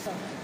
Awesome.